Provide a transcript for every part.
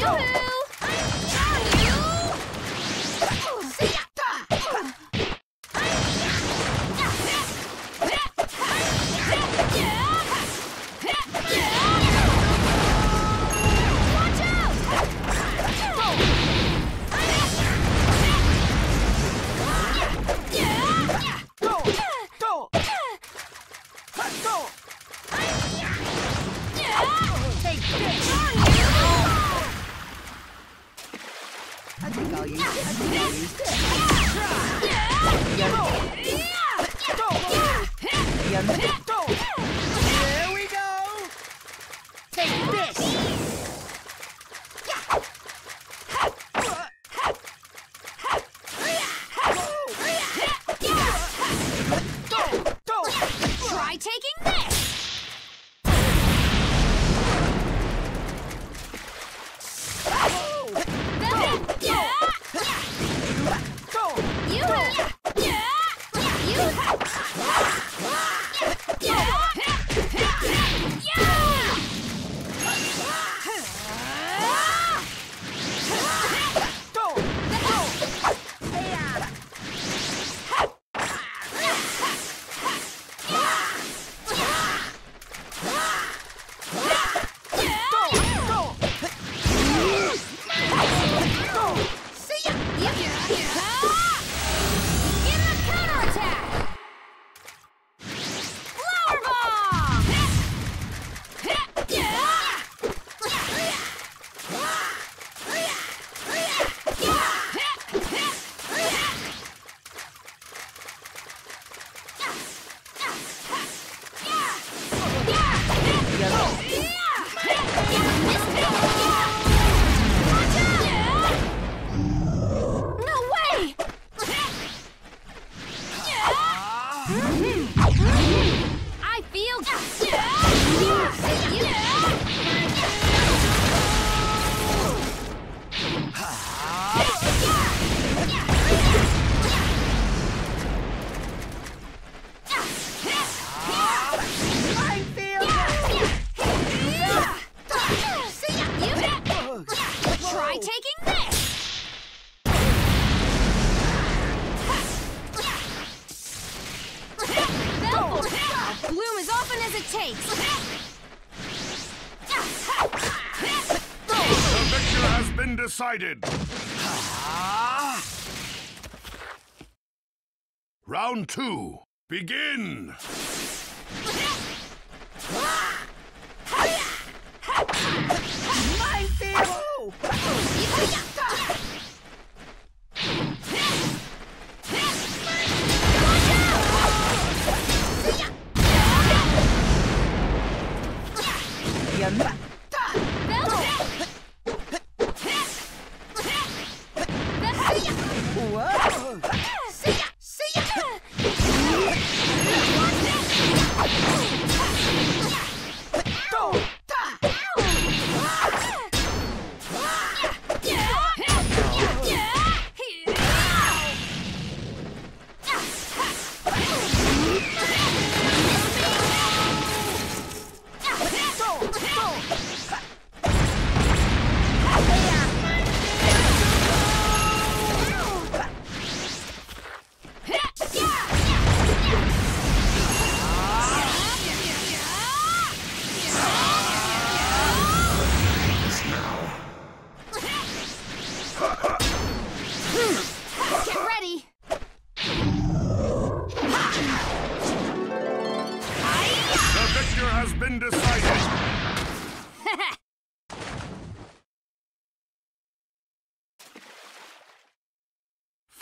Yoo-hoo! Take this! I feel good. decided! Round two, begin! Yeah.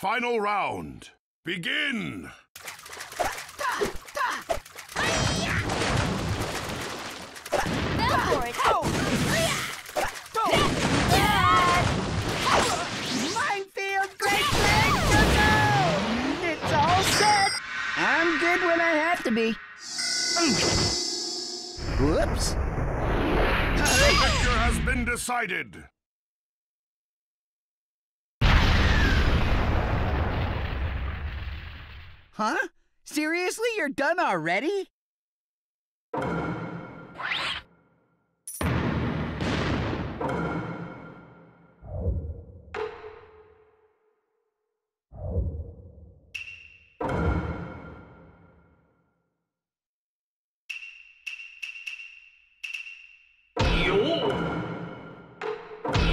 Final round. Begin! Go! Go! Minefield, great big go-go! It's all set. I'm good when I have to be. Whoops. The victor has been decided. Huh? Seriously, you're done already? Yo!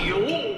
Yo!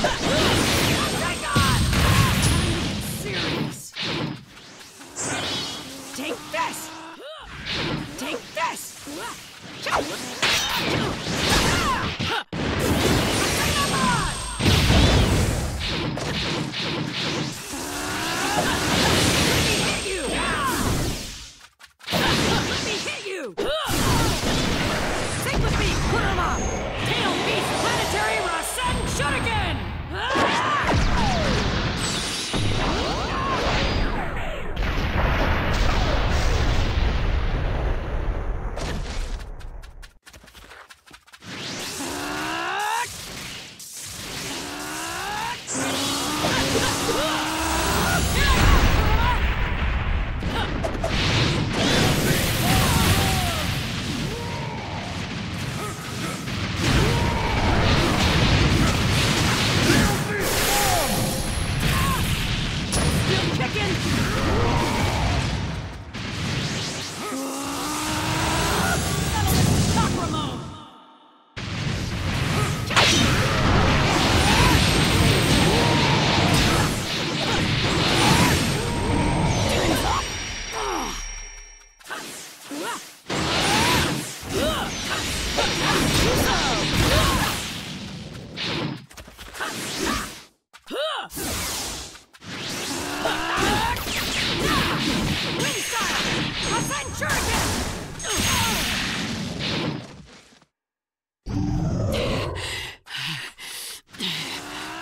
Ha ha ha! Ugh!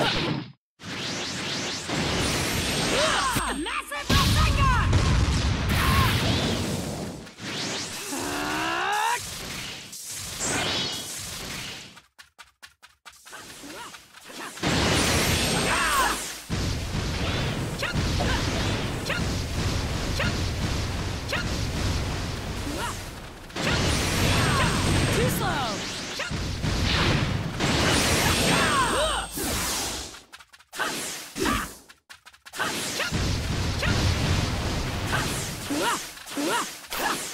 you 五啦五啦